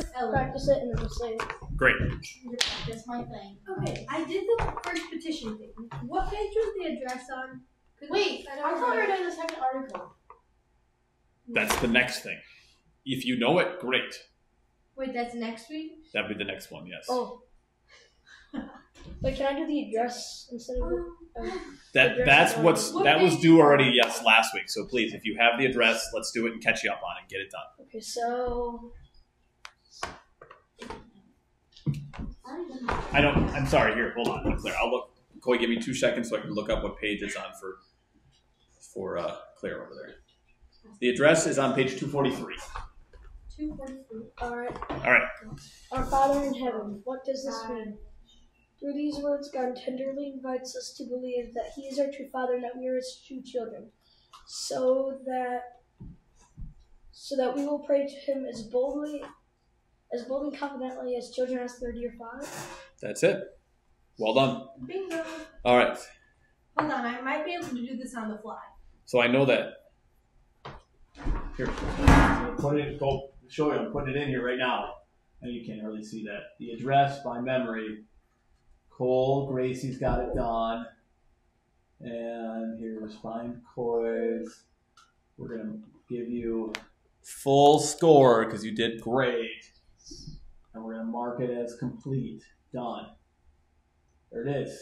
practice it, and then we'll say. Great. That's my thing. Okay, I did the first petition thing. What page was the address on? 'Cause Wait, I I don't thought we were remember. doing the second article. That's the next thing. If you know it, great. Wait, that's next week. That'd be the next one. Yes. Oh. Wait, can I do the address instead of the? Um, that address that's on- what's What that was page due already. Yes, last week. So please, if you have the address, let's do it and catch you up on it and get it done. Okay, so I don't. I'm sorry. Here, hold on. Claire, I'll look. Coy, give me two seconds so I can look up what page it's on for for uh, Claire over there. The address is on page 243. Two forty-three. all right. All right. Our Father in heaven, what does this mean? Through these words, God tenderly invites us to believe that He is our true Father and that we are His true children, so that so that we will pray to Him as boldly, as boldly and confidently as children ask their dear Father. That's it. Well done. Bingo. All right. Hold on, I might be able to do this on the fly. So I know that. Here, put it. Go show you. I'm putting it in here right now, and you can't really see that. The address by memory. Cole Gracie's got it done, and here's find Coy's. We're gonna give you full score because you did great, and we're gonna mark it as complete. Done. There it is.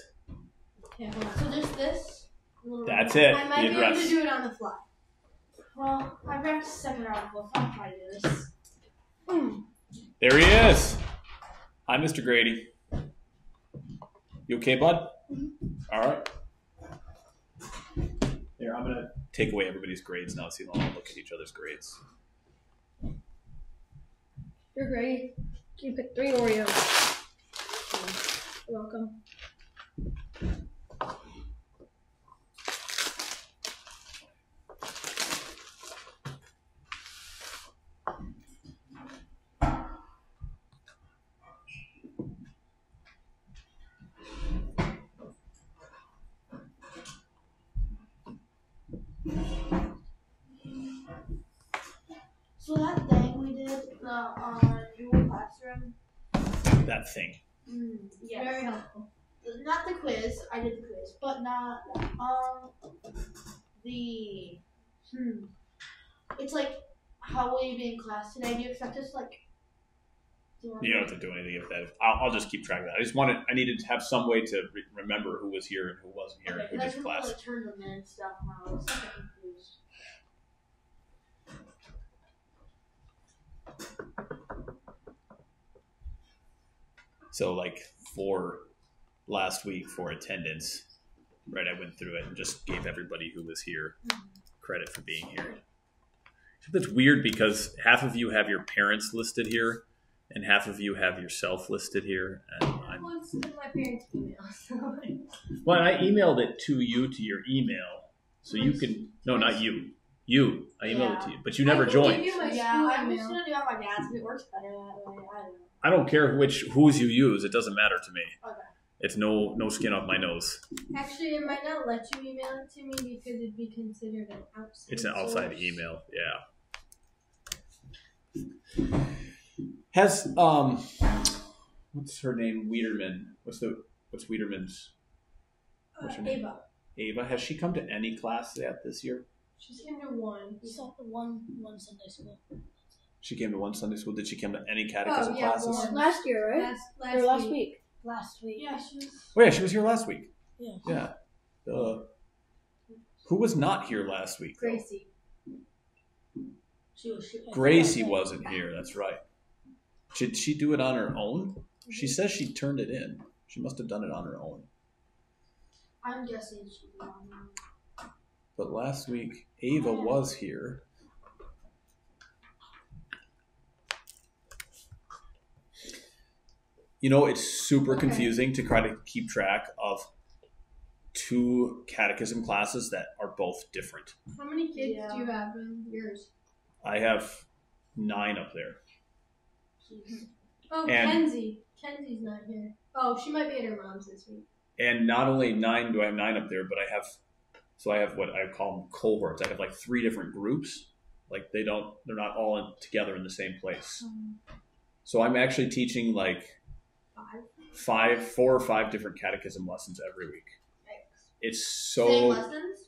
Okay, hold on. So just this. little- That's it. I might The be able to do it on the fly. Well, I practiced the second article. I'll try to do this. There he is. Hi, Mr. Grady. You okay, bud? Mm-hmm. All right. Here, I'm gonna take away everybody's grades now, so you don't all look at each other's grades. You're great. You picked three Oreos. You're welcome. That thing. Mm, yes. Very helpful. Not the quiz. I did the quiz, but not um the hmm. It's like how will you be in class today? Do you expect us like? Do you You don't have to do anything with that. I'll, I'll just keep track of that. I just wanted, I needed to have some way to re- remember who was here and who wasn't here Okay, and who 'cause I did just class. like turn them in and stuff now. I was so like for last week for attendance, right? I went through it and just gave everybody who was here credit for being here. That's weird because half of you have your parents listed here, and half of you have yourself listed here. And I'm, my parents' email. So well, I emailed it to you to your email, so you can. No, not you. You. I emailed it to you, but you never I joined. you my yeah, I'm just gonna do it on my dad's. 'cause It works better that way. I don't know. I don't care which whose you use. It doesn't matter to me. Okay. It's no no skin off my nose. Actually, it might not let you email it to me because it'd be considered an outside. It's an outside source. email. Yeah. Has um, what's her name? Wiederman. What's the what's Wiederman's What's her Uh, name? Ava. Ava? Has she come to any class yet this year? She's came to one. We saw the one one Sunday school She came to one Sunday school. Did she come to any catechism Oh, yeah, classes? one. last year, right? Last, last, or last week. week. last week. Yeah, she was. Oh yeah, she was here last week. Yeah. Yeah. Uh, who was not here last week? though? Gracie. She was. She, Gracie wasn't here. That's right. Did she do it on her own? She says she turned it in. She must have done it on her own. I'm guessing she'll be on there. But last week, Ava was here. You know, it's super confusing to try to keep track of two catechism classes that are both different. How many kids Yeah. do you have in yours? I have nine up there. Oh, And- Kenzie. Kenzie's not here. Oh, she might be at her mom's this week. And not only nine do I have nine up there, but I have so I have what I call them cohorts. I have like three different groups. Like they don't they're not all in, together in the same place. So I'm actually teaching like Five. four or five different catechism lessons every week. It's Same so lessons?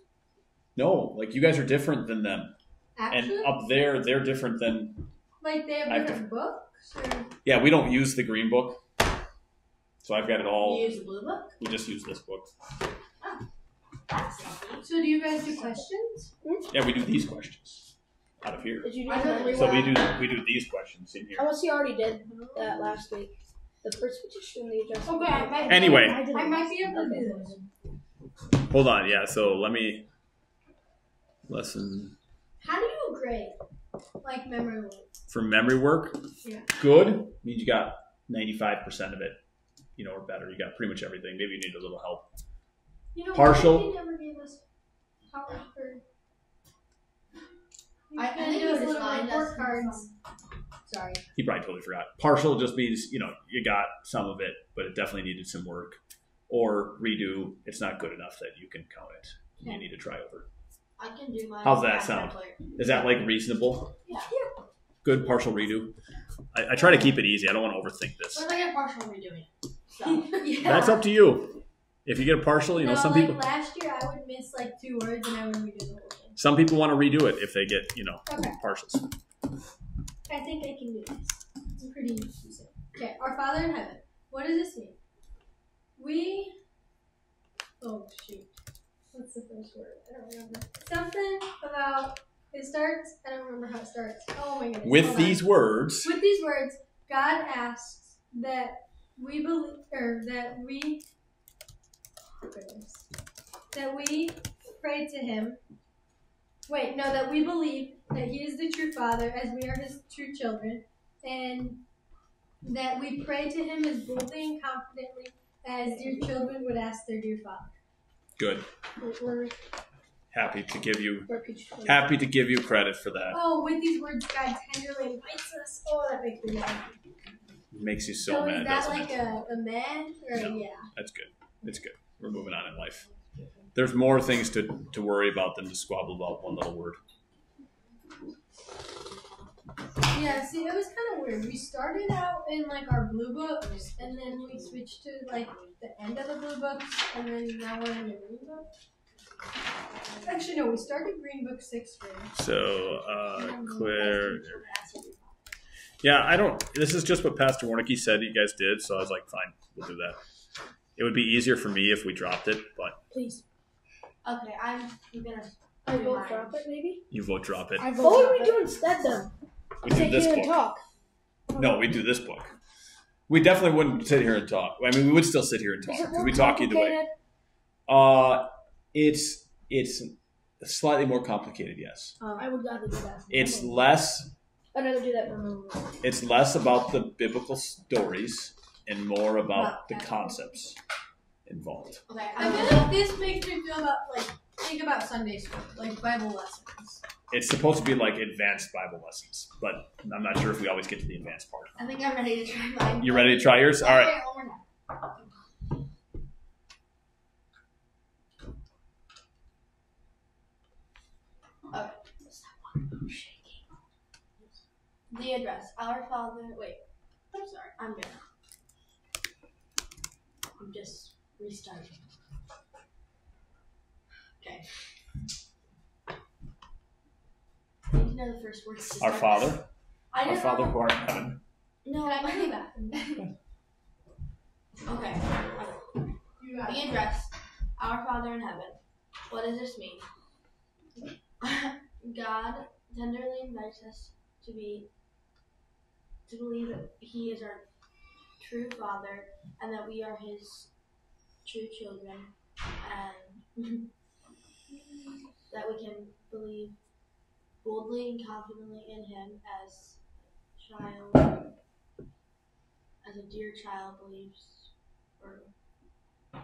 no, like you guys are different than them, Actually, and up there they're different than like they have different books. Or... yeah. We don't use the green book, so I've got it all. You use the blue book? We just use this book. That's lovely. So do you guys do questions? Yeah, we do these questions out of here. Did you do I that? don't really So we do we do these questions in here. Oh, Unless you already did that last week. The first petition, the address. Okay, I might. Anyway. I, did I might be able to do Okay. this. Hold on, yeah. So let me lesson How do you grade? Like memory work. for memory work. Yeah. Good means you got ninety five percent of it, you know, or better. You got pretty much everything. Maybe you need a little help. You know, Partial. They never gave us power for. I I think can it do was little fine, report that's cards. Sorry. He probably totally forgot. Partial just means you know you got some of it, but it definitely needed some work. Or redo. It's not good enough that you can count it. You Yeah. need to try over. I can do mine. How's that as a sound? player. Is that like reasonable? Yeah. Good partial redo. I, I try to keep it easy. I don't want to overthink this. What if I get partial redoing it? So, yeah. That's up to you. If you get a partial, you know, no, some like people last year I would miss like two words and I would redo the whole thing. some people want to redo it if they get you know Okay. partials. I think I can do this. It's pretty easy. Okay, our Father in heaven. What does this mean? We. Oh shoot. What's the first word? I don't remember. Something about. It starts. I don't remember how it starts. Oh my goodness. With hold on. these words, With these words, God asks that we believe, or that we, goodness, that we pray to Him. Wait, no, that we believe that He is the true Father, as we are His true children, and that we pray to Him as boldly and confidently as dear children would ask their dear Father. good. We're, Happy to give you we're peach twenty. happy to give you credit for that. Oh, with these words, God tenderly invites us. Oh, that makes me mad. Makes you so, So, mad, is that like it? a, a man or No. yeah? That's good. It's good. We're moving on in life. There's more things to, to worry about than to squabble about one little word. Yeah, see, it was kind of weird. We started out in like our blue books, and then we switched to like the end of the blue books, and then now we're in the green book. Actually, no, we started green book sixth grade. So, uh, Claire. Yeah, I don't. This is just what Pastor Warnicky said you guys did, so I was like, fine, we'll do that. It would be easier for me if we dropped it, but Please. okay, I'm gonna. I vote mine. drop it, maybe? you vote drop it. I vote what would we do instead, then? We do Sit this here and book. talk. No, we do this book. We definitely wouldn't sit here and talk. I mean, we would still sit here and talk Is it because more we talk either way. complicated? Uh, it's it's slightly more complicated. Yes, Uh, I would rather do that. it's less I'd rather do that than it's less about the biblical stories and more about the concepts involved. Okay, I feel like this makes me feel about like think about Sunday school, like Bible lessons. It's supposed to be like advanced Bible lessons, but I'm not sure if we always get to the advanced part. I think I'm ready to try mine. You ready to try yours? All right. Okay, one more time. Okay. The address. Our Father. Wait. I'm sorry. I'm gonna. I'm just restarting. Okay. I need to know the first words. to Our start Father, with. I our didn't Father know- who art in heaven. No, I I do that? Okay. You got it. The address. Our Father in heaven. What does this mean? God tenderly invites us to be to believe that He is our true Father and that we are His true children, and that we can believe boldly and confidently in Him as child, as a dear child believes, or that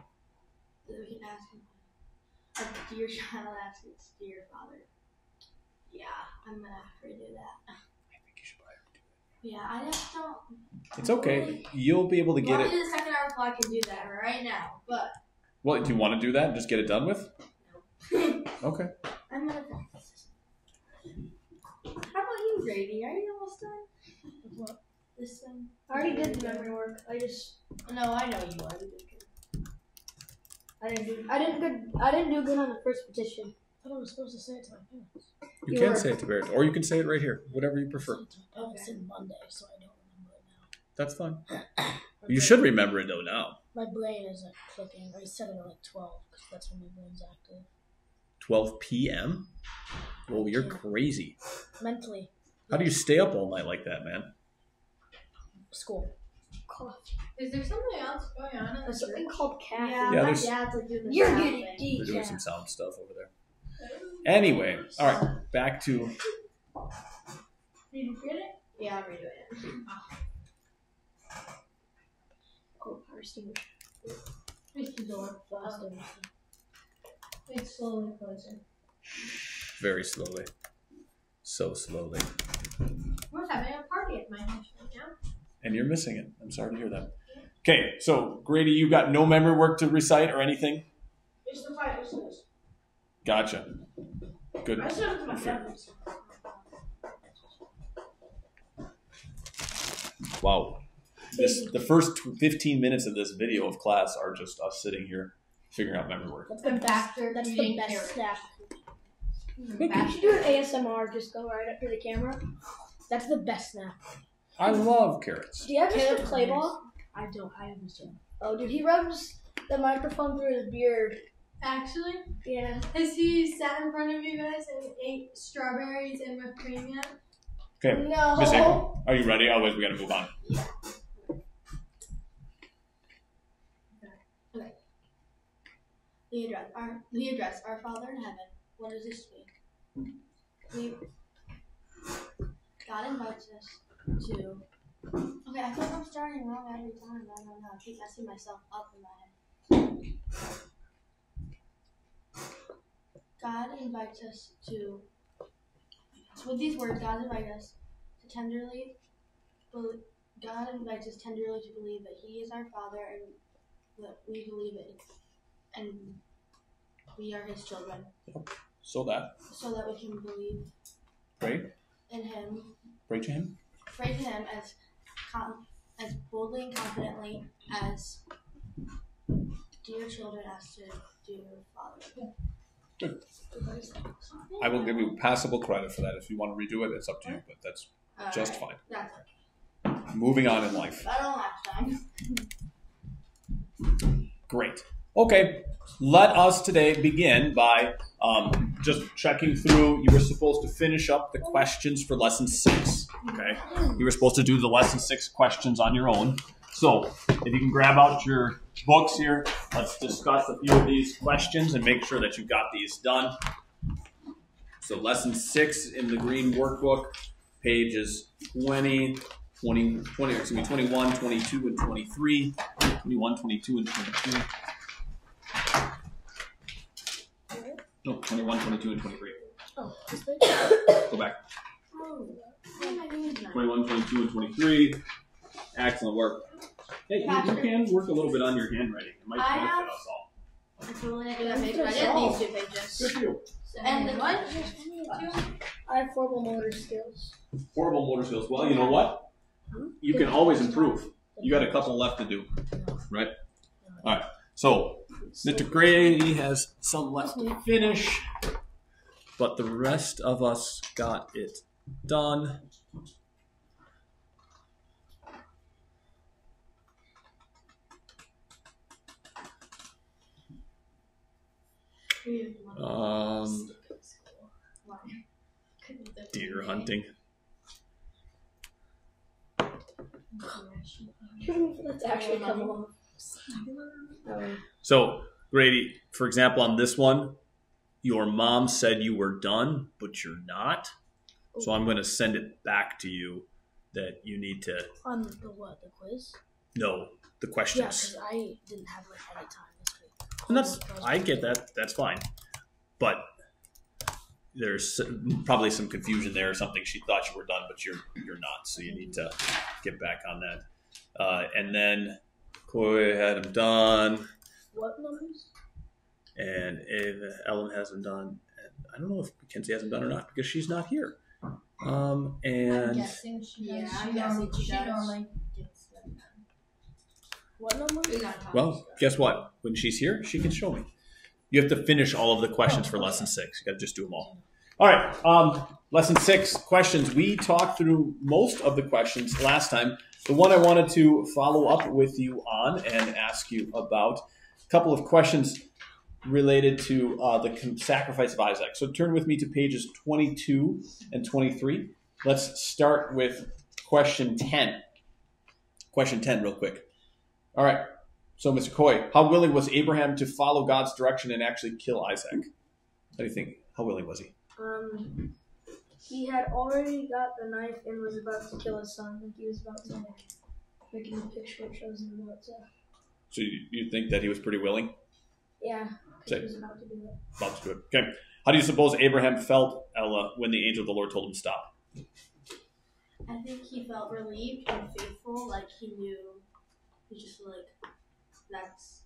we can ask Him. A dear child asks its dear Father. Yeah, I'm gonna have to redo that. Yeah, I just don't. It's okay. You'll be able to get it. in the second hour clock, I can do that right now, but Well, do you want to do that and just get it done with? Okay. I'm gonna practice. How about you, Grady? Are you almost done? this thing. I already did the memory work. I just No, I know you already did. I didn't do I didn't good I didn't do good on the first petition. I thought I was supposed to say it to my parents. You You can were- say it to parents, or you can say it right here, whatever you prefer. Oh, it's in Monday, so I don't remember it now. That's fine. My You brain- should remember it though now. My brain isn't clicking. I set it at like 12 because that's when my brain's active. 12 p.m. Oh, you're crazy. Mentally, How do you stay up all night like that, man? school. Is there something else going on in There's this something called cat. Yeah, Yeah, my there's- dad's like doing the You're sound getting thing. deep. They're doing Yeah. some sound stuff over there. Anyway, all right, back to Did you get it? Yeah, I'm redoing it. Ah. Oh, fire extinguisher. It's the door. Last it's slowly closing. very slowly. So slowly. We're having a party at my house right now. And you're missing it. I'm sorry to hear that. Okay, so Grady, you got no memory work to recite or anything? It's the fire extinguisher. Gotcha. Good. I sent it to my. Wow. This the first 15 minutes of this video of class are just us sitting here figuring out memory work. That's The the best. That's the best carrot. snack. You should do an ASMR. Just go right up to the camera. That's the best snack. I love carrots. Do you have Mr. Carrot Clayball? I don't. I have Mr. Oh, dude, he rubs the microphone through his beard. Actually, Yeah. has he sat in front of you guys and ate strawberries and whipped cream yet? Okay, No. Miss April, are you ready? Otherwise, we got to move on. The address, our the address, our Father in heaven. What does this mean? We God invites us to. Okay, I feel like I'm starting wrong every time. I don't know. I keep messing myself up in my head. God invites us to. So with these words, God invites us to tenderly. God invites us tenderly to believe that He is our Father and that we believe it and we are his children, So that, so that we can believe pray, in him, pray to him. pray to him as com- as boldly and confidently as dear children ask to dear Father. I will give you passable credit for that. If you want to redo it, it's up to you, but that's just fine. That's Moving on in life. better than last time. Great. Okay, let us today begin by um, just checking through. You were supposed to finish up the questions for lesson six. Okay, you were supposed to do the lesson six questions on your own. So, if you can grab out your books here, let's discuss a few of these questions and make sure that you got these done. So, lesson six in the green workbook, pages 20, 20, 20 excuse me, 21, 22, and 23. 21, 22, and 23. No, 21, 22, and 23. Oh. Go back. Oh, my name's not. 21, 22, and 23. Excellent work. Hey, you, you can work a little bit on your handwriting. It might benefit us all. I totally didn't that page, but I did these two pages. Good for you. And then what? I have horrible motor skills. Horrible motor skills. Well, you know what? You can always improve. You got a couple left to do, right? All right. So, Mr. Grady has some left to finish, but the rest of us got it done. Um, deer hunting. Let's actually come along. So, Grady, for example, on this one, your mom said you were done, but you're not. So I'm going to send it back to you that you need to On the what? The quiz? No, the questions. Yeah, questions. because I didn't have like any time this week. And that's I get that. That's fine. But there's probably some confusion there or something. She thought you were done, but you're you're not. So you need to get back on that. Uh, and then Chloe had him done, What numbers? and Ava, Ellen has him done. And I don't know if Mackenzie has him done or not because she's not here. Um, and I'm and guessing she Yeah, does. I'm She guessing norm- she she does. normally gets them done. What number? Well, guess what? When she's here, she can show me. You have to finish all of the questions for lesson six. You got to just do them all. All right. Um, lesson six questions. We talked through most of the questions last time. The one I wanted to follow up with you on and ask you about a couple of questions related to uh, the sacrifice of Isaac. So turn with me to pages 22 and 23. Let's start with question 10. Question 10, real quick. All right. So, Mr. Coy, how willing was Abraham to follow God's direction and actually kill Isaac? What do you think? How willing was he? Um, he had already got the knife and was about to kill his son. Like he was about to like making a picture that shows him about to. So you, you think that he was pretty willing Yeah, Say. he was about to do it. about to do it? Okay. How do you suppose Abraham felt, Ella, when the angel of the Lord told him to stop? I think he felt relieved and faithful, like he knew. He just like, that's.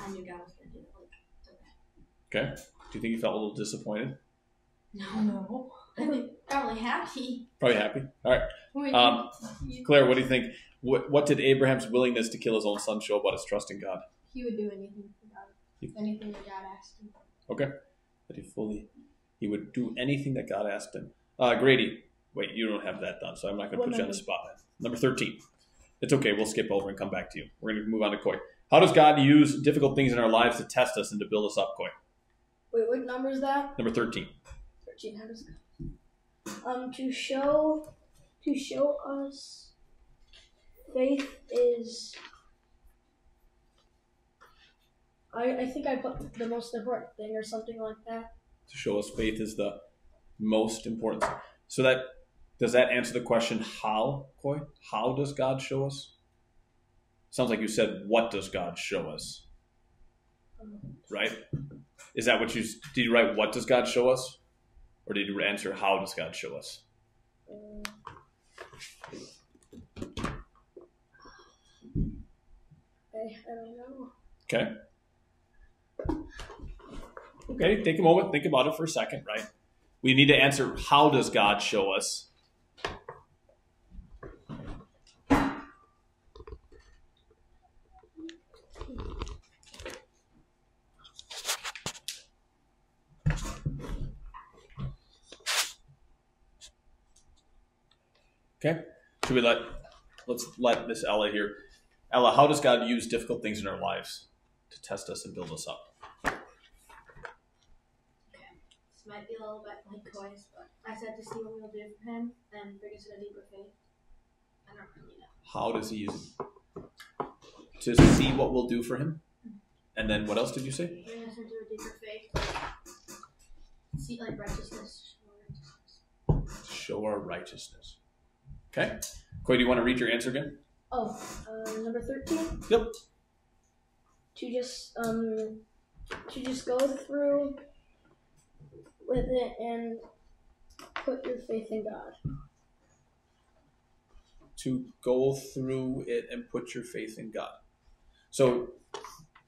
I knew God was gonna do it. Like, it's okay. Okay. Do you think he felt a little disappointed? No, No. I think probably happy. Probably happy. All right. Wait, Um, Claire, what do you think? What, what did Abraham's willingness to kill his own son show about his trust in God? he would do anything for God. Anything that God asked him. Okay. That he fully, he would do anything that God asked him. Uh, Grady, wait, you don't have that done, so I'm not going to What put you on the spot. Number 13. It's okay. We'll skip over and come back to you. We're going to move on to Coy. How does God use difficult things in our lives to test us and to build us up, Coy? Wait, what number is that? Number 13. Thirteen. How does God? um to show to show us faith is. I, I think I put the most important thing or something like that. To show us faith is the most important. So that does that answer the question how, Coy? How does God show us? Sounds like you said, what does God show us? Right? Is that what you did you write what does God show us? Or did you answer how does God show us? I, I don't know. Okay. Okay, take a moment, think about it for a second, right? We need to answer how does God show us? Okay. Should we let let's let Miss Ella here. Ella, how does God use difficult things in our lives to test us and build us up? This might be a little bit like Coy's, but I said to see what we'll do for him and bring us to a deeper faith. I don't really know. How does he use? To see what we'll do for him? Mm-hmm. And then what else did you say? Bring us into a deeper faith. See, like righteousness. Show our righteousness. Okay. Coy, do you want to read your answer again? Oh, uh, number thirteen. Yep. To just um, to just go through with it and put your faith in God. To go through it and put your faith in God. So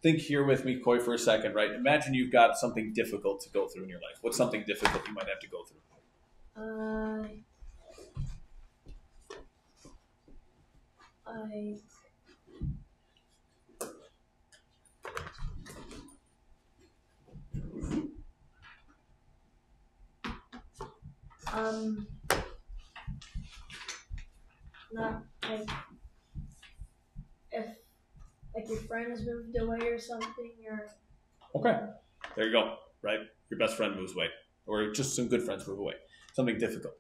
think here with me, Coy, for a second, right? Imagine you've got something difficult to go through in your life. What's something difficult you might have to go through? Uh, I. Um, not like if like your friend has moved away or something, or Okay. There you go. Right? Your best friend moves away. Or just some good friends move away. Something difficult.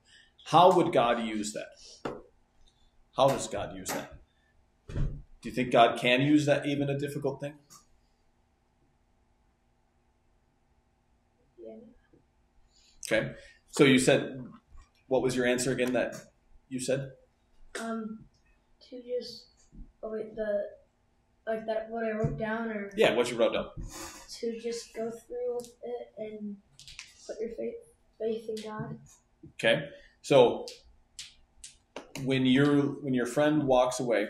How would God use that? How does God use that? Do you think God can use that even a difficult thing? yeah. Okay. So you said what was your answer again that you said? Um, to just oh wait the like that what I wrote down or Yeah, what you wrote down. to just go through with it and put your faith faith in God. Okay. So when your when your friend walks away,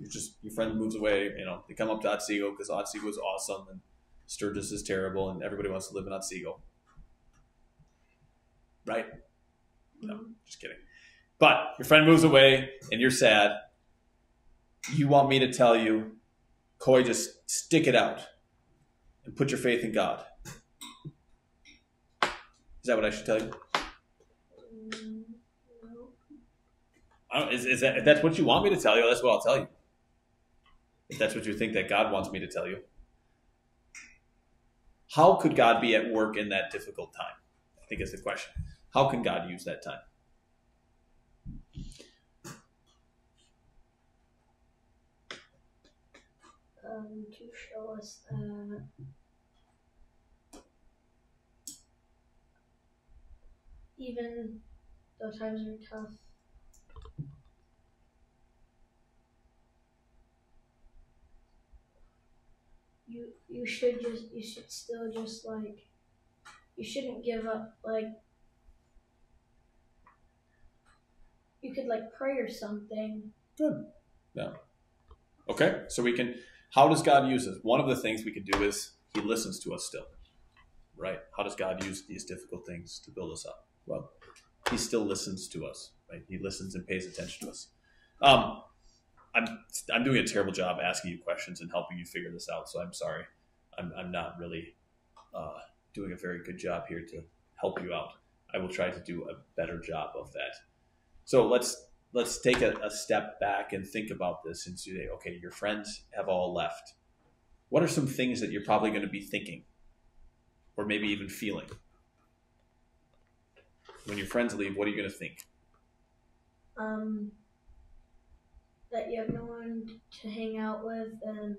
you just your friend moves away, you know, they come up to Otsego because Otsego is awesome and Sturgis is terrible and everybody wants to live in Otsego. Right? No, just kidding. But your friend moves away and you're sad. You want me to tell you, Coy, just stick it out and put your faith in God. Is that what I should tell you? Mm, no. I don't, is, is that, if that's what you want me to tell you, that's what I'll tell you. If that's what you think that God wants me to tell you. How could God be at work in that difficult time? I think is the question. How can God use that time? Um, to show us that even though times are tough, you you should just you should still just like you shouldn't give up like you could like pray or something Good. Yeah. Okay, so we can. How does God use this? One of the things we can do is He listens to us still, right? How does God use these difficult things to build us up? Well, He still listens to us, right? He listens and pays attention to us. Um, I'm I'm doing a terrible job asking you questions and helping you figure this out, so I'm sorry. I'm I'm not really uh, doing a very good job here to help you out. I will try to do a better job of that. So let's let's take a, a step back and think about this and say, okay, your friends have all left. What are some things that you're probably going to be thinking or maybe even feeling? When your friends leave, what are you going to think? um that you have no one to hang out with and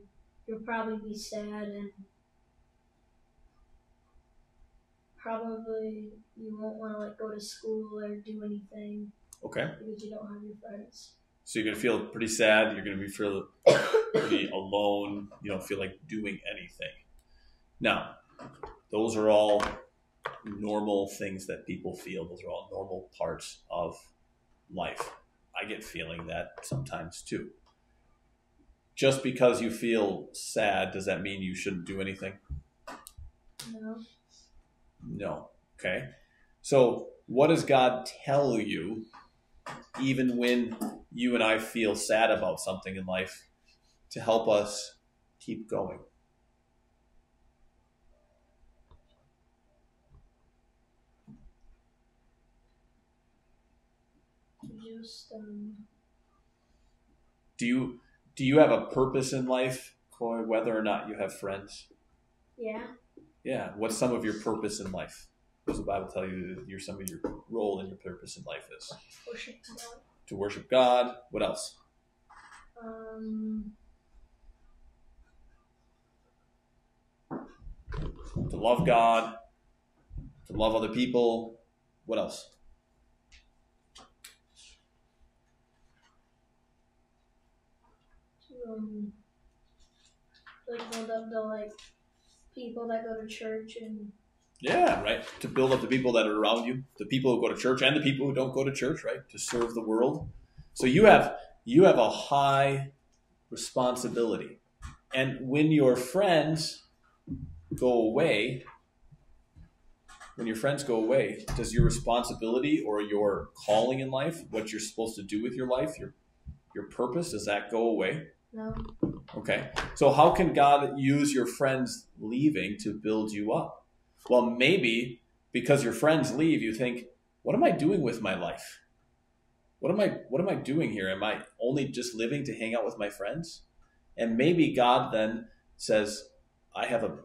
you'll probably be sad and probably you won't want to like go to school or do anything Okay. because you don't have your friends. So you're to feel pretty sad. You're going to be feel pretty alone. You don't feel like doing anything. Now, those are all normal things that people feel. Those are all normal parts of life. I get feeling that sometimes too. Just because you feel sad, does that mean you shouldn't do anything? No. No. Okay. So, what does God tell you, even when you and I feel sad about something in life, to help us keep going? Just um Do you do you have a purpose in life, Coy, whether or not you have friends? yeah. Yeah. What's some of your purpose in life? What does the Bible tell you that your some of your role and your purpose in life is? Worship God. To worship God. What else? Um To love God. To love other people. What else? to um like build up the like people that go to church and Yeah, right. To build up the people that are around you, the people who go to church and the people who don't go to church, right? To serve the world. So you have you have a high responsibility. And when your friends go away, when your friends go away, does your responsibility or your calling in life, what you're supposed to do with your life, your your purpose, does that go away? No. Okay. So how can God use your friends leaving to build you up? Well, maybe because your friends leave, you think, what am I doing with my life? What am I what am I doing here? Am I only just living to hang out with my friends? And maybe God then says, I have a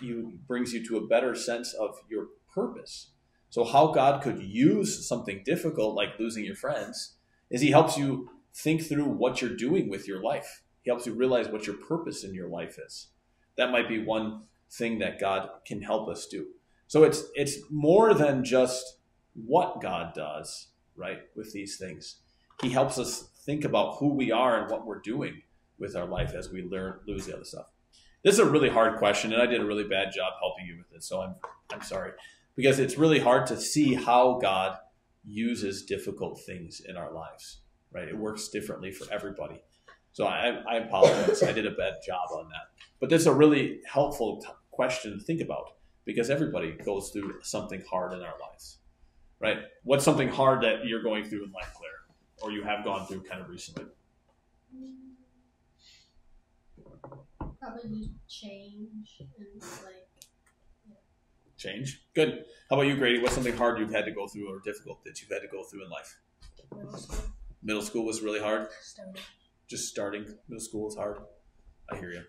you brings you to a better sense of your purpose. So how God could use something difficult like losing your friends is he helps you think through what you're doing with your life. He helps you realize what your purpose in your life is. That might be one thing that God can help us do. So it's it's more than just what God does, right, with these things. He helps us think about who we are and what we're doing with our life as we learn lose the other stuff. This is a really hard question, and I did a really bad job helping you with it. So I'm I'm sorry because it's really hard to see how God uses difficult things in our lives. Right? It works differently for everybody. So I, I apologize. I did a bad job on that. But this is a really helpful t- question to think about because everybody goes through something hard in our lives. right? What's something hard that you're going through in life, Claire, or you have gone through kind of recently? Probably change and like Change. Good. How about you, Grady? What's something hard you've had to go through or difficult that you've had to go through in life? Middle school was really hard. started. Just starting middle school is hard. I hear you.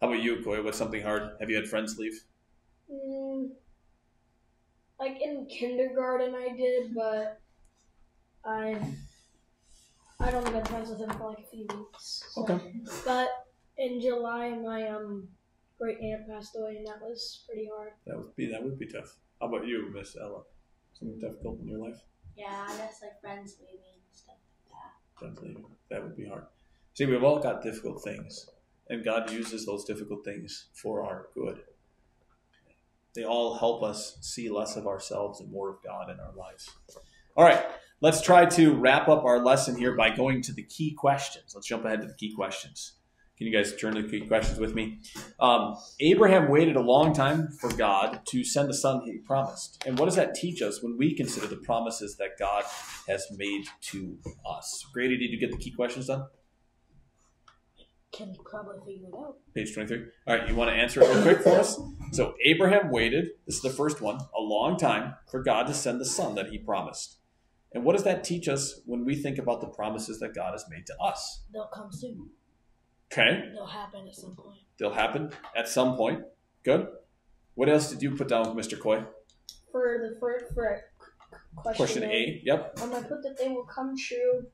How about you, Coy? What's something hard? Have you had friends leave? Mm, like in kindergarten, I did, but I I don't been friends with him for like a few weeks. so- Okay. But in July, my um great aunt passed away, and that was pretty hard. That would be that would be tough. How about you, Miss Ella? Something difficult in your life? Yeah, I guess like friends leaving and stuff Friends. That would be hard. See, we've all got difficult things, and God uses those difficult things for our good. They all help us see less of ourselves and more of God in our lives. All right, let's try to wrap up our lesson here by going to the key questions. Let's jump ahead to the key questions. Can you guys turn to the key questions with me? Um, Abraham waited a long time for God to send the son he promised. And what does that teach us when we consider the promises that God has made to us? Grady, did you get the key questions done? Can probably figure it out. Page 23. All right, you want to answer it real quick for us? So, Abraham waited, this is the first one, a long time for God to send the son that he promised. And what does that teach us when we think about the promises that God has made to us? They'll come soon. Okay, They'll happen at some point. they'll happen at some point. Good. What else did you put down, with Mr. Coy? For the for for question, Question A. Yep. Um, I put that they will come true,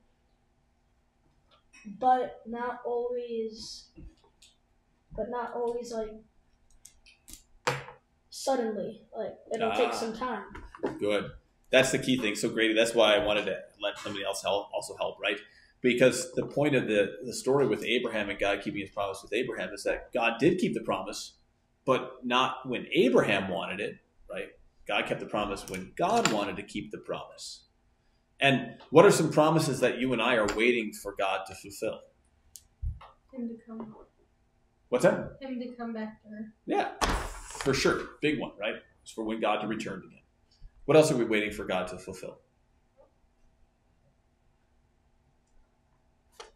but not always. But not always like suddenly. Like it'll take Ah. some time. Good. That's the key thing. So Grady, that's why I wanted to let somebody else help, also help, right? Because the point of the, the story with Abraham and God keeping his promise with Abraham is that God did keep the promise, but not when Abraham wanted it, right? God kept the promise when God wanted to keep the promise. And what are some promises that you and I are waiting for God to fulfill? him to come What's that? him to come back to Earth. Yeah, for sure. Big one, right? It's for when God to return again. What else are we waiting for God to fulfill?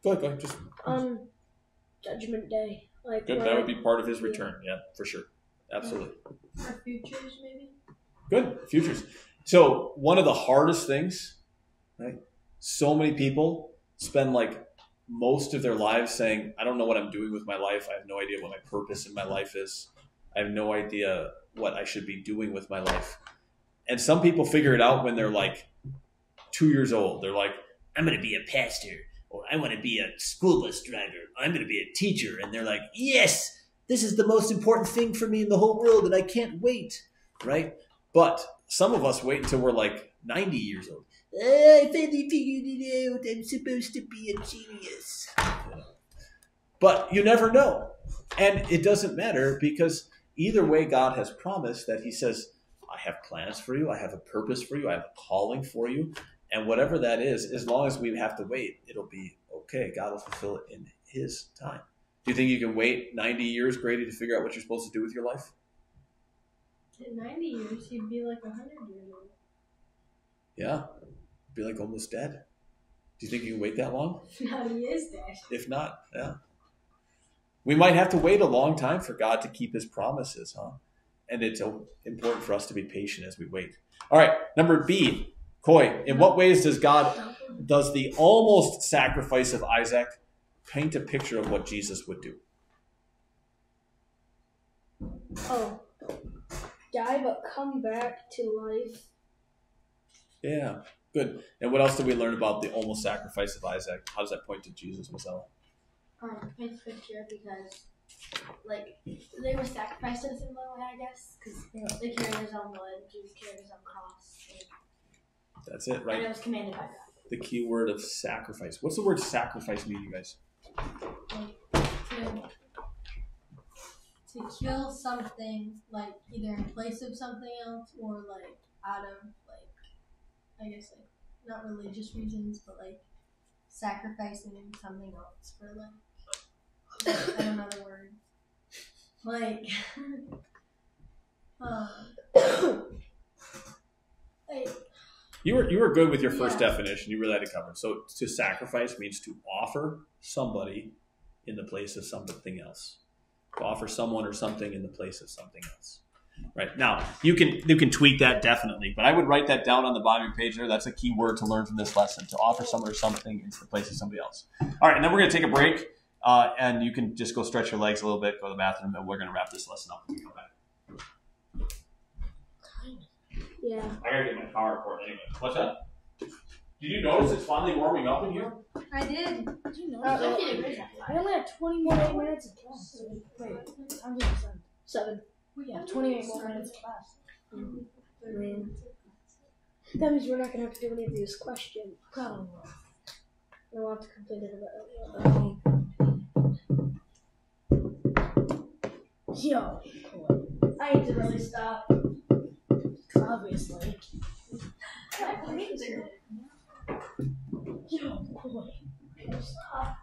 Go ahead, go ahead. Just Um, Judgment Day. Like good. That would be part of his return. Yeah, for sure. Absolutely. Our futures maybe? Good. Futures. So one of the hardest things, right? So many people spend like most of their lives saying, I don't know what I'm doing with my life. I have no idea what my purpose in my life is. I have no idea what I should be doing with my life. And some people figure it out when they're like two years old. They're like, I'm going to be a pastor, or I want to be a school bus driver, I'm going to be a teacher. And they're like, yes, this is the most important thing for me in the whole world, and I can't wait, right? But some of us wait until we're like 90 years old. Eh, I finally figured it out. I'm supposed to be a genius. But you never know. And it doesn't matter because either way, God has promised that He says, I have plans for you, I have a purpose for you, I have a calling for you. And whatever that is, as long as we have to wait, it'll be okay. God will fulfill it in His time. Do you think you can wait 90 years, Grady, to figure out what you're supposed to do with your life? In ninety years you'd be like hundred years old. Yeah. Be like almost dead. Do you think you can wait that long? Now he is dead. If not, yeah. We might have to wait a long time for God to keep his promises, huh? And it's important for us to be patient as we wait. All right, number B, Coy, in what ways does God, does the almost sacrifice of Isaac paint a picture of what Jesus would do? Oh, die but come back to life. Yeah, good. And what else did we learn about the almost sacrifice of Isaac? How does that point to Jesus, Miss Ella? Um, paints a picture because, like, they were sacrificed in a similar way, I guess, because they carried his own wood, Jesus carried his own cross, That's it, and right? it was commanded by God. The key word of sacrifice. What's the word sacrifice mean, you guys? to, to kill something like either in place of something else or like out of like I guess like not religious reasons but like sacrificing something else for like I don't know the word like um like You were you were good with your first definition. You really had it covered. So to sacrifice means to offer somebody in the place of something else. To offer someone or something in the place of something else. Right now, you can you can tweak that definitely, but I would write that down on the bottom of your page there. That's a key word to learn from this lesson: to offer someone or something into the place of somebody else. All right, and then we're going to take a break, uh, and you can just go stretch your legs a little bit, go to the bathroom, and we're going to wrap this lesson up when we come back. Yeah. I gotta get my power report anyway. What's that? Did you notice it's finally warming up in here? I did. Did you know? Uh, I only have 20 more minutes of class. Wait, I'm doing seven. Seven. We have 28 more minutes of class. Man. That means we're not gonna have to do any of these questions. Probably. We'll have to complete it a bit earlier. Yo, I need to really stop. Obviously. Yo, boy. Stop.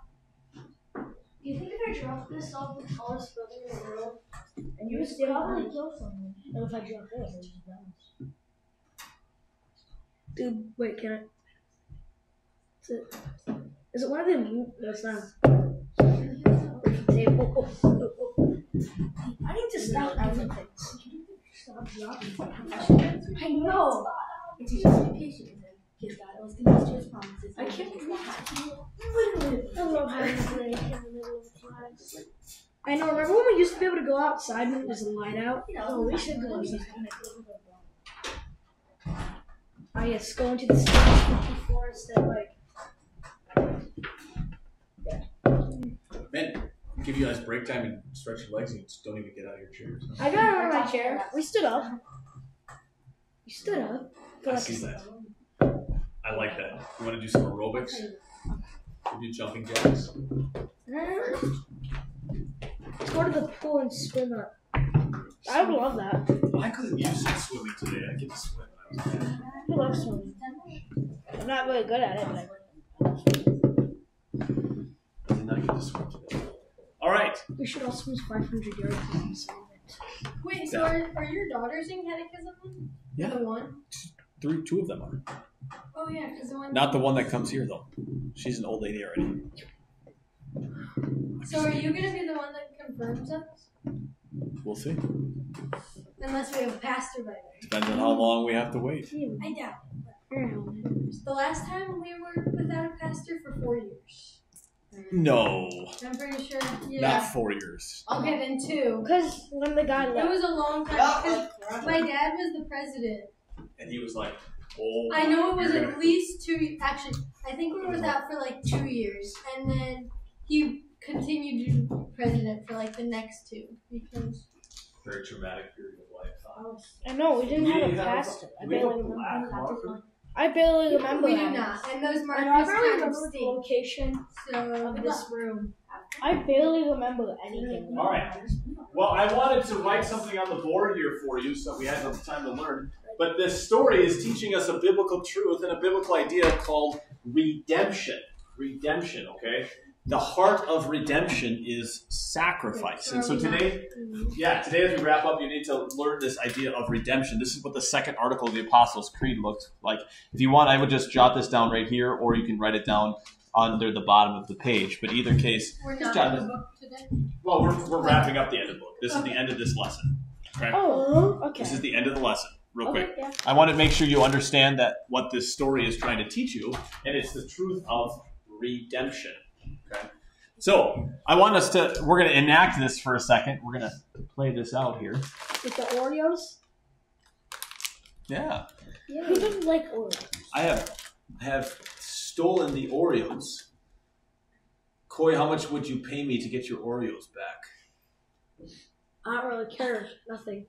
Do you think if I drop this off the tallest building in the world, and you would probably kill someone? And if I drop this, it just bounce. Dude, wait, can I? Is it? Is it one of them? No, it's not. Table. Oh, oh, oh. I need to stop everything. I know. It teaches you patience and God always continues to his promises. I can't literally. I love having a break in the middle of class. I know. Remember when we used to be able to go outside when it was light out? Oh, we should go. outside. Oh yes, go into the spooky forest and like. Man, give you guys break time and stretch your legs and you just don't even get out of your chairs. I got out of my chair. We stood up. We stood up. I see that. I like that. You want to do some aerobics? You do jumping jacks? Let's go to the pool and swim up. I would love that. I couldn't use some swimming today. I get to swim. when I was there. I love swimming. I'm not really good at it, but I I did not get to swim today. All right. We should all swim 500 yards in swim it. Wait, so are, are your daughters in catechism? Yeah. The one? Three, two of them are. Oh yeah, because the one. Not the one that comes here though. She's an old lady already. So are you gonna be the one that confirms us? We'll see. Unless we have a pastor by then. Depends on how long we have to wait. I doubt. it. The last time we were without a pastor for four years. No, I'm pretty sure. Yeah. not Yeah. four years. I'll Okay, then two. Because when the guy left. It was a long time oh. because my dad was the president. And he was like, "Oh." I know it was at gonna- least two. Actually, I think we were without for like two years, and then he continued to be president for like the next two because very traumatic period of life. Huh? I know we didn't have a Yeah, pastor. I we have a barely remember. Black marker. I barely remember. we that. did not. And those I know, I markers kind of remember the stink. location So of this room. I barely remember anything. All right. Well, I wanted to write something on the board here for you so we had some time to learn. But this story is teaching us a biblical truth and a biblical idea called redemption. Redemption, okay? The heart of redemption is sacrifice. And so today, yeah, today as we wrap up, you need to learn this idea of redemption. This is what the second article of the Apostles' Creed looked like. If you want, I would just jot this down right here, or you can write it down under the bottom of the page. But either case, we're not jot in the book today. well, we're, we're wrapping up the end of the book. This is the end of this lesson. Okay? Oh, okay. This is the end of the lesson. Real okay, quick. yeah. I want to make sure you understand that what this story is trying to teach you, and it's the truth of redemption. Okay. So I want us to. We're going to enact this for a second. We're going to play this out here. With the Oreos? Yeah. Who doesn't like Oreos? I have I have stolen the Oreos. Coy, how much would you pay me to get your Oreos back? I don't really care. Nothing.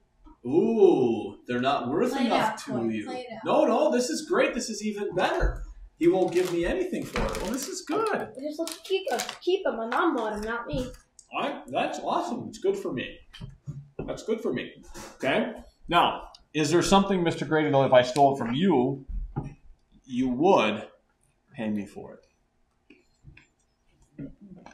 Ooh, they're not worth Play it enough out, to Coy, you. play it out. No, no, this is great. This is even better. He won't give me anything for it. Well, this is good. I just let keep them. Keep them. My mom bought them, not me. I, that's awesome. It's good for me. That's good for me. Okay. Now, is there something, Mr. Grady, though, if I stole it from you, you would pay me for it?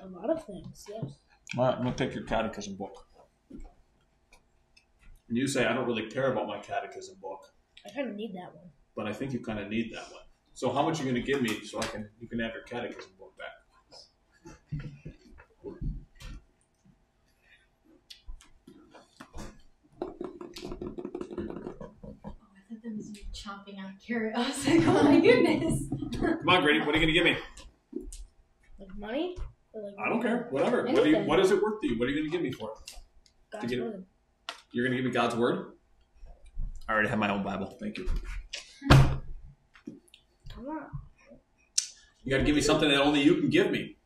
A lot of things, yes. All right, I'm gonna take your catechism book. And you say I don't really care about my catechism book. I kind of need that one. but I think you kind of need that one. So how much are you going to give me so I can you can have your catechism book back? I thought that was you chomping on carrot. I was like, oh my goodness. Come on, Grady, what are you going to give me? Like money? Like I don't care. Whatever. What, do you, what is it worth to you? What are you going to give me for it? God's get it. word. You're going to give me God's word? I already have my own Bible. Thank you. Come on. You got to give me something that only you can give me,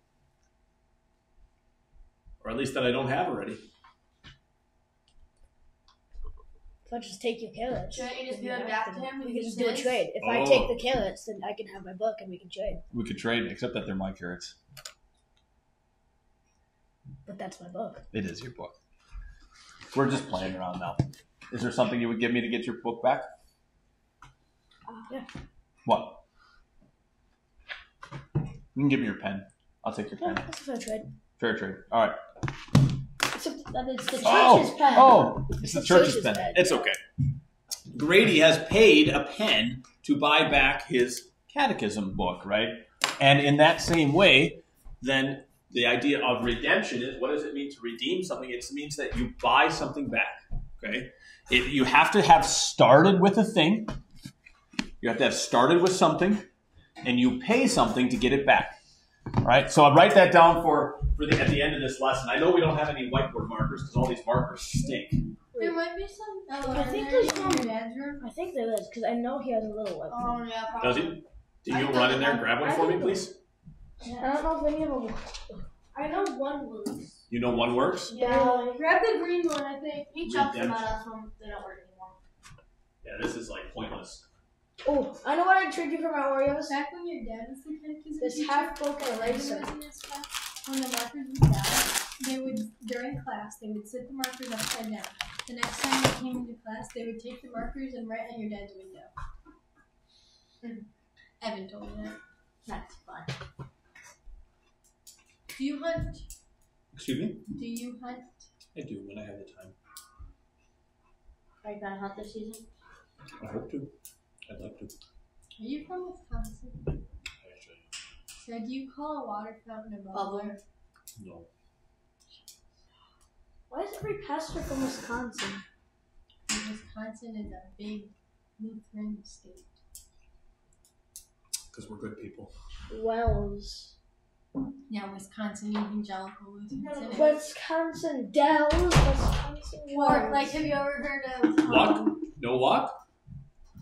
or at least that I don't have already. If I just take your carrots, Shouldn't you just give it you back to him? We can just do a trade. If I Oh. take the oh. carrots, then I can have my book and we can trade. We could trade, except that they're my carrots. But that's my book. It is your book. We're just playing around now. Is there something you would give me to get your book back? yeah. What? You can give me your pen. I'll take your Yeah, pen. that's a fair trade. Fair trade. All right. Except that it's the oh. church's Oh, pen. oh, it's the The church's church's pen. pen. It's okay. Grady has paid a pen to buy back his catechism book, right? And in that same way, then the idea of redemption is what does it mean to redeem something? It means that you buy something back. Okay, it, you have to have started with a thing. You have to have started with something, and you pay something to get it back. All right. So I write that down for for the at the end of this lesson. I know we don't have any whiteboard markers because all these markers stink. There might be some. Oh, I think there's your one. dad's room. I think there is because I know he has a little one. Oh yeah, Does he? Do you run in there and grab one for me, please? I don't know if any of them. I know one was. You know one works. Yeah. Grab the green one, I think. He chucks them Redemption. at us when they don't work anymore. Yeah, this is like pointless. Oh, I know what I'd trade you for my Oreos. Back when your dad was the catechism This teacher, half book when eraser. he was in his class, when the markers would die, they would during class they would sit the markers upside down. The next time they came into class, they would take the markers and write on your dad's window. Hmm. Evan told me that. That's fun. Do you hunt? Excuse me? Do you hunt? I do when I have the time. Are you gonna hunt this season? I hope to. I'd like to. Are you from Wisconsin? Actually, So do you call a water fountain a bubbler? Bubbler. no. Why is every pastor from Wisconsin? Wisconsin is a big Lutheran state. Because we're good people. Wells. Yeah, Wisconsin Evangelical Lutheran Synod. Wisconsin Dells. Wisconsin Or like, have you ever heard of Luck? um, No luck?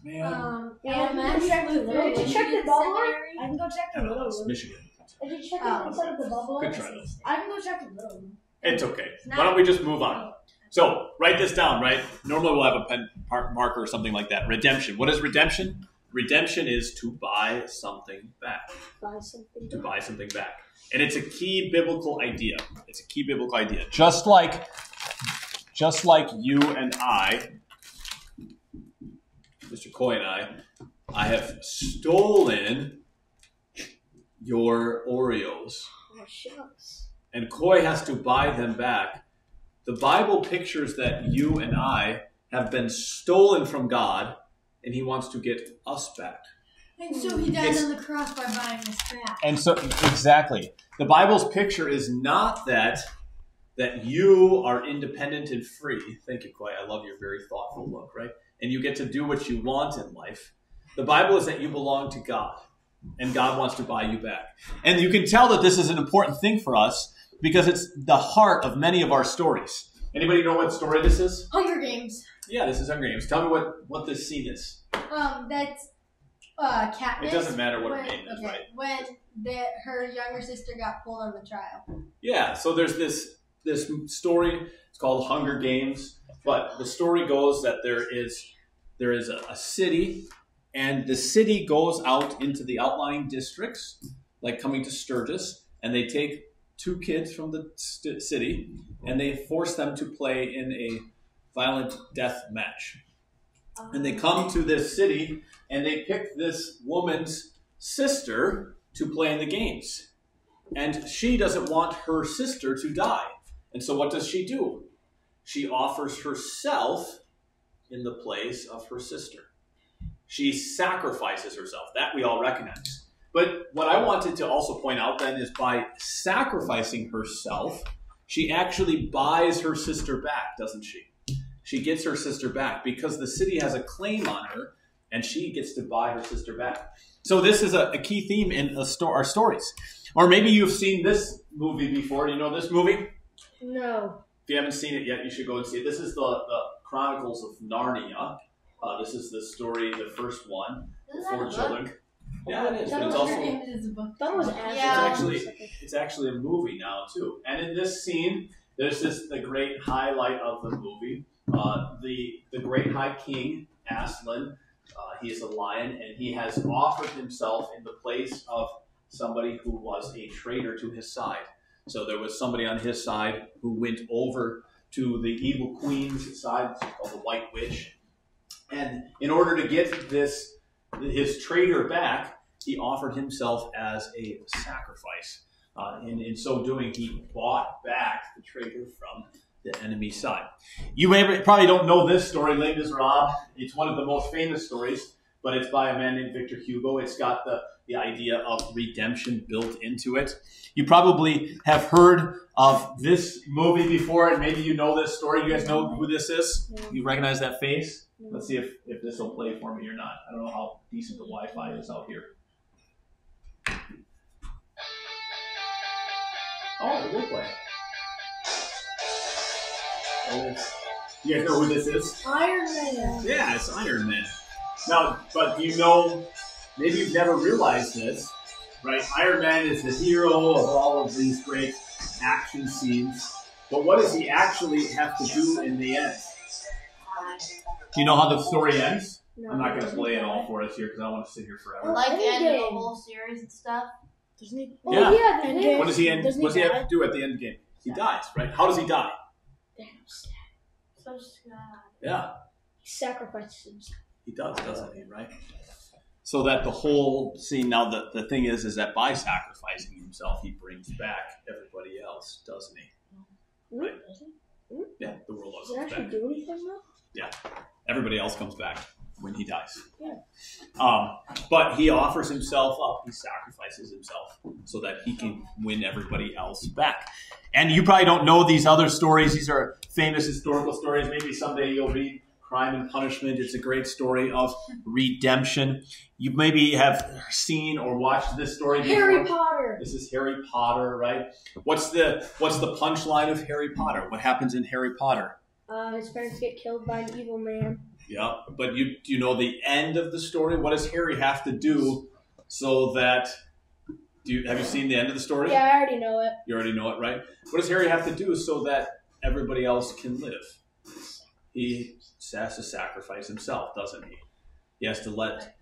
Man. um, Yeah, LMS did you check the- Lutheran did you check the Indian bubble? Seminary? I can go check the little MLS, room. Michigan. Did you check Oh. the inside of the bubble? Good try, though. I can go check the little room. It's okay. Why don't we just move on? So, write this down, right? Normally we'll have a pen par- marker or something like that. Redemption. What is redemption? Redemption is to buy something back. Buy something. to buy something back. And it's a key biblical idea. It's a key biblical idea. Just like just like you and I, Mr. Coy and I, I have stolen your Oreos. Oh, shucks. And Coy has to buy them back. The Bible pictures that you and I have been stolen from God, and He wants to get us back. And so he died It's- on the cross by buying this crap. And so exactly. The Bible's picture is not that that you are independent and free. Thank you, Clay. I love your very thoughtful look, right? And you get to do what you want in life. The Bible is that you belong to God, and God wants to buy you back. And you can tell that this is an important thing for us because it's the heart of many of our stories. Anybody know what story this is? Hunger Games. Yeah, this is Hunger Games. Tell me what, what this scene is. Um, that's uh, Katniss. It doesn't matter what her when, name is, okay, right? When the, her younger sister got pulled on the trial. Yeah, so there's this this story. It's called Hunger Games, but the story goes that there is there is a, a city, and the city goes out into the outlying districts, like coming to Sturgis, and they take two kids from the st- city, and they force them to play in a violent death match. And they come to this city, and they pick this woman's sister to play in the games and she doesn't want her sister to die. And so what does she do? She offers herself in the place of her sister. She sacrifices herself. That we all recognize. But what I wanted to also point out then is by sacrificing herself, she actually buys her sister back, doesn't she? She gets her sister back because the city has a claim on her and she gets to buy her sister back. So this is a, a key theme in sto- our stories. Or maybe you've seen this movie before. Do you know this movie? No. If you haven't seen it yet, you should go and see it. This is the, the Chronicles of Narnia. Uh, this is the story, the first one, Isn't that for book? children. Yeah, it is. But That it's was also It is a book. That was Yeah. it's actually it's actually a movie now too. And in this scene, there's this the great highlight of the movie. Uh, the the great high king Aslan. Uh, he is a lion, and he has offered himself in the place of somebody who was a traitor to his side. So there was somebody on his side who went over to the evil queen's side, called the White Witch, and in order to get this his traitor back, he offered himself as a sacrifice. Uh, and in so doing, he bought back the traitor from the enemy side. You may probably don't know this story, Les Miserables. It's one of the most famous stories, but it's by a man named Victor Hugo. It's got the, the idea of redemption built into it. You probably have heard of this movie before, and maybe you know this story. You guys know who this is? You recognize that face? Let's see if, if this will play for me or not. I don't know how decent the Wi Fi is out here. Oh, it will play. Oh, You guys know who this is? Iron Man. Yeah, it's Iron Man. Now, but do you know, maybe you've never realized this, right? Iron Man is the hero of all of these great action scenes. But what does he actually have to do in the end? Do you know how the story ends? No. I'm not going to play it all for us here because I want to sit here forever. Like the end of the whole series and stuff. Doesn't he? Oh Yeah. yeah, the Endgame. thing- What does he end? Doesn't What does he die? have to do at the end of the game? He dies, right? How does he die? Damn, So sad. Yeah, He sacrifices himself. He does, doesn't he? Right. So that the whole scene now, the, the thing is, is that by sacrificing himself, he brings back everybody else, doesn't he? Right. Yeah, the world Does comes actually back. do anything though? yeah Everybody else comes back when he dies. Yeah. Um, but he offers himself up. He sacrifices himself so that he can win everybody else back. And you probably don't know these other stories. These are famous historical stories. Maybe someday you'll read Crime and Punishment. It's a great story of redemption. You maybe have seen or watched this story before. Harry Potter. This is Harry Potter, right? What's the what's the punchline of Harry Potter? What happens in Harry Potter? Uh, his parents get killed by an evil man. Yeah, but you do you know the end of the story? What does Harry have to do so that do you have you seen the end of the story? Yeah, I already know it. You already know it, right? What does Harry have to do so that everybody else can live? He has to sacrifice himself, doesn't he? He has to let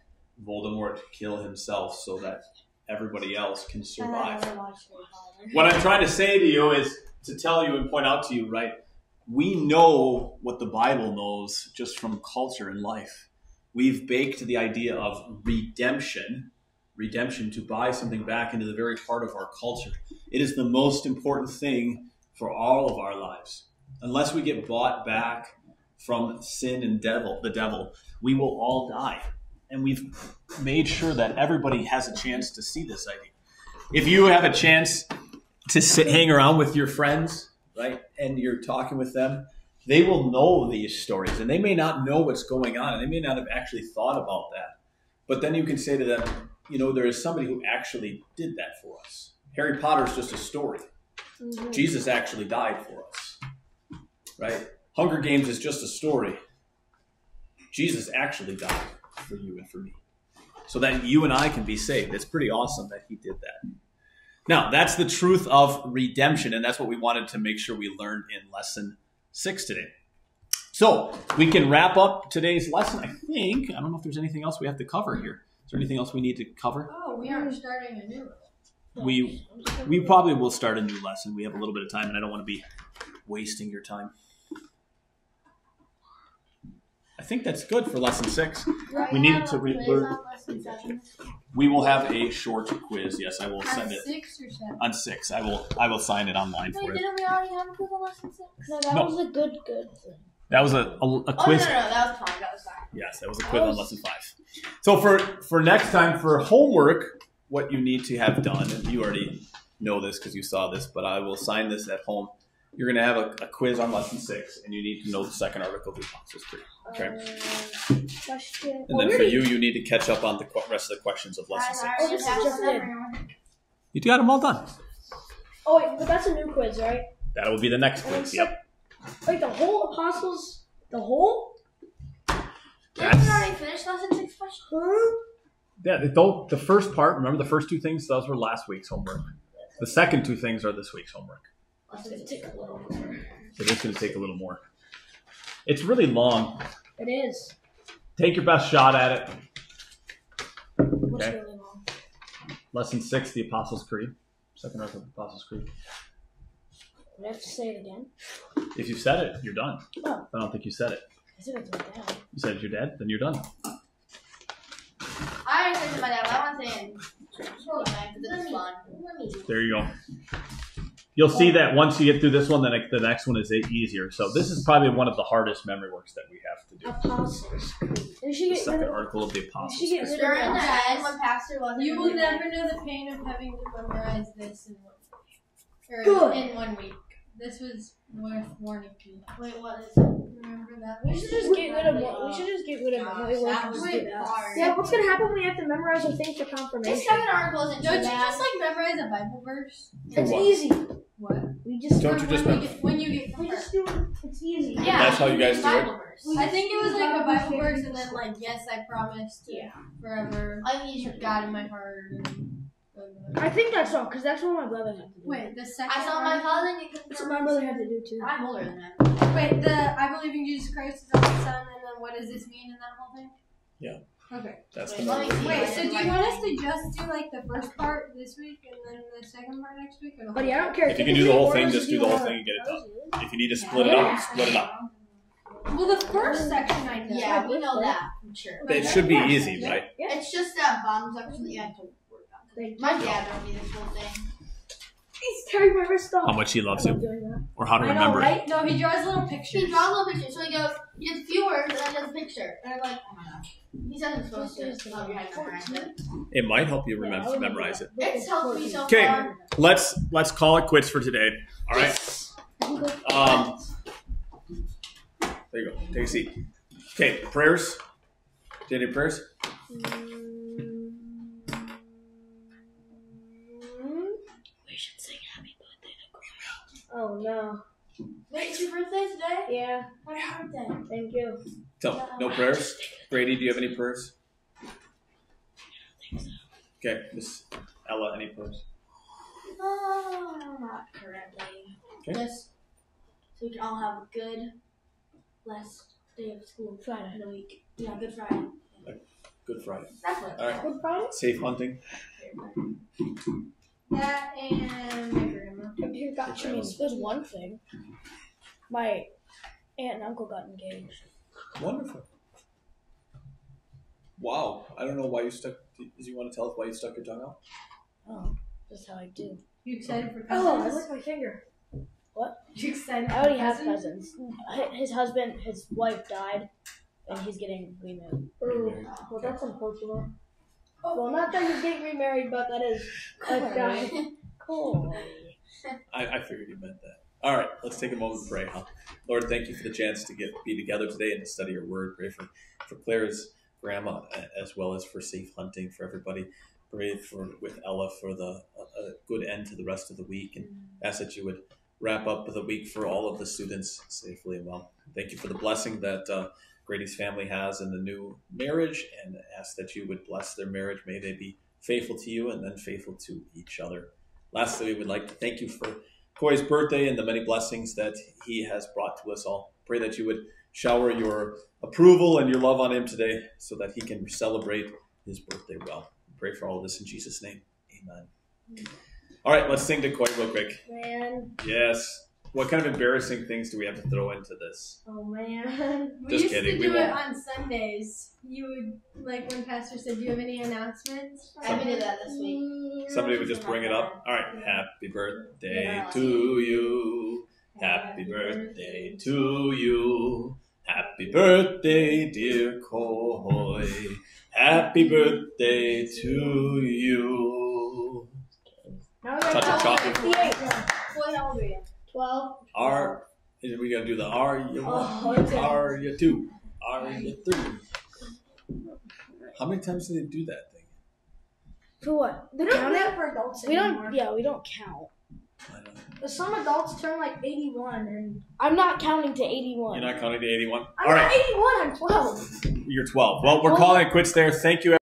Voldemort kill himself so that everybody else can survive. I never watched Harry Potter. What I'm trying to say to you is to tell you and point out to you, right? We know what the Bible knows just from culture and life. We've baked the idea of redemption, redemption to buy something back into the very heart of our culture. It is the most important thing for all of our lives. Unless we get bought back from sin and devil, the devil, we will all die. And we've made sure that everybody has a chance to see this idea. If you have a chance to sit, hang around with your friends, right, and you're talking with them, they will know these stories, and they may not know what's going on, and they may not have actually thought about that. But then you can say to them, you know, there is somebody who actually did that for us. Harry Potter is just a story. Mhm. Jesus actually died for us, right? Hunger Games is just a story. Jesus actually died for you and for me, so that you and I can be saved. It's pretty awesome that He did that. Now, that's the truth of redemption, and that's what we wanted to make sure we learned in lesson six today. So we can wrap up today's lesson. I think I don't know if there's anything else we have to cover here. Is there anything else we need to cover? Oh, we are starting a new one. We we probably will start a new lesson. We have a little bit of time, and I don't want to be wasting your time. I think that's good for lesson six. We needed to re- learn. We will have a short quiz. Yes, I will At send it six or seven? on six. I will I will sign it online Wait, for you. didn't we already have a quiz on lesson six? No, that No. was a good, good thing. That was a, a, a Oh no, no, quiz. no, that was fine. That was fine. Yes, that was a quiz on lesson five. So for for next time for homework, what you need to have done, and you already know this because you saw this, but I will sign this at home. You're going to have a, a quiz on lesson six, and you need to know the second article of the Apostles' Creed. Okay. Uh, question. And then for you, you need to catch up on the qu- rest of the questions of lesson Guys, six. I already this just them. You got them all done. Oh wait, but that's a new quiz, right? That will be the next quiz. Yep. Like the whole apostles, the whole. Didn't we already finish lesson six questions? Huh? Yeah, the, the first part, remember the first two things, those were last week's homework. The second two things are this week's homework. Lesson six. a little more. It is going to take a little more. It's really long. It is. Take your best shot at it. What's Okay. really long? Lesson six, the Apostles' Creed. Second article of the Apostles' Creed. Do I have to say it again? If you said it, you're done. Oh. I don't think you said it. I said it to my dad. You said you're dead, then you're done. I already said to my dad, I want to say in school time because it's fun. There you go. You'll see that once you get through this one, then the next one is easier. So this is probably one of the hardest memory works that we have to do. Apostles. We should The get rid second of. article of the We Apostles' should get rid of the that. when Pastor wasn't. You will really never know the pain of having to memorize this in one week. Good. in one week. This was worth warning to you. Wait, what is it? Remember that? We should just get rid of. one- We should just get rid of memory work that was hard. Yeah, what's gonna happen when we have to memorize a thing for This confirmation? second article isn't too Don't you just like memorize a Bible verse? It's easy. What? We just. Don't you just when, mem- you get, when you get We just do. it. It's easy. yeah, That's how you guys do it? I think it was like a Bible verse and then like, yes, I promise to Yeah. forever I need keep God in my heart. And, I think that's all, because that's what my brother had to do. Wait, the second I saw my father. cousin. You That's what my brother had to do too. I'm older than that. Wait, the I believe in Jesus Christ is only Son, and then what does this mean in that whole thing? Yeah. Okay. That's Wait, the let me. Wait, so do you want us to just do like the first part this week and then the second part next week? Or the Buddy, I whole don't care. If you can do the whole thing, just do the whole thing and get it done. If you need to split it up, split it up. Well, the first section I know. Yeah, we know that. I'm sure. It should be easy, right? Yeah. It's just that bottom section that you have to work on. My dad told me this whole thing. He's tearing my wrist off. How much he loves you, doing that. Or how to I know, remember it. right? No, he draws little pictures. He draws a little picture, so he goes, he does a few words and then does a picture. And I'm like, oh my gosh. He says it's supposed to help you memorize it. It might help you remember would memorize it. It's helped me so Okay. far. Let's let's call it quits for today. All right. I can go- Um, there you go. Take a seat. Okay, prayers. Did you have any prayers? We Oh no. Wait, it's your birthday today? Yeah, Happy birthday. thank you. So, no prayers. Grady, do you have any prayers? Okay, Miss Ella, any prayers? Oh, not currently. Okay. Just so we can all have a good last day of school Friday. in the week. Yeah, Good Friday. Good Friday. That's what. All right. Good Friday? Safe hunting. That and my grandma. Have you got you means there's one thing. My aunt and uncle got engaged. Wonderful. Wow. I don't know why you stuck. Do you want to tell us why you stuck your tongue out? Oh, that's how I do. You excited for Oh, I cousins? licked my finger. What? You excited? I already have cousins. Hi- His husband, his wife died, and he's getting remarried. Oh, Well, that's unfortunate. Well, not that he's getting remarried, but that is a guy. Cool. I, I figured you meant that. All right, let's take a moment to pray. Huh? Lord, thank you for the chance to get be together today and to study your word. Pray for, for Claire's grandma as well as for safe hunting for everybody. Pray for with Ella for the a, a good end to the rest of the week and ask that you would wrap up the week for all of the students safely and well. Thank you for the blessing that uh, Grady's family has in the new marriage and ask that you would bless their marriage. May they be faithful to you and then faithful to each other. Lastly, we would like to thank you for Coy's birthday and the many blessings that he has brought to us all. Pray that you would shower your approval and your love on him today so that he can celebrate his birthday well. Pray for all of this in Jesus' name. Amen. All right, let's sing to Corey real quick. Man. Yes. What kind of embarrassing things do we have to throw into this? Oh, man. We Just used kidding, to we do it won't. on Sundays. You would like when Pastor said, "Do you have any announcements?" I did that this week. Somebody would just bring it up. All right. Happy birthday Yeah. to you. Happy Happy birthday to you. Happy birthday, dear Coy. Happy birthday to you. Touch of chocolate. What how old are you? Twelve. R. Is we gotta do the R you Oh, one, okay. R you two, R you three. How many times do they do that thing? For what? The We don't counting? live for adults We anymore. don't. Yeah, we don't count. I don't. But Some adults turn like 81 and I'm not counting to eighty-one. You're not counting to 81? I'm All not right, 81. I'm 12. you're 12. Well, we're calling it quits there. Thank you.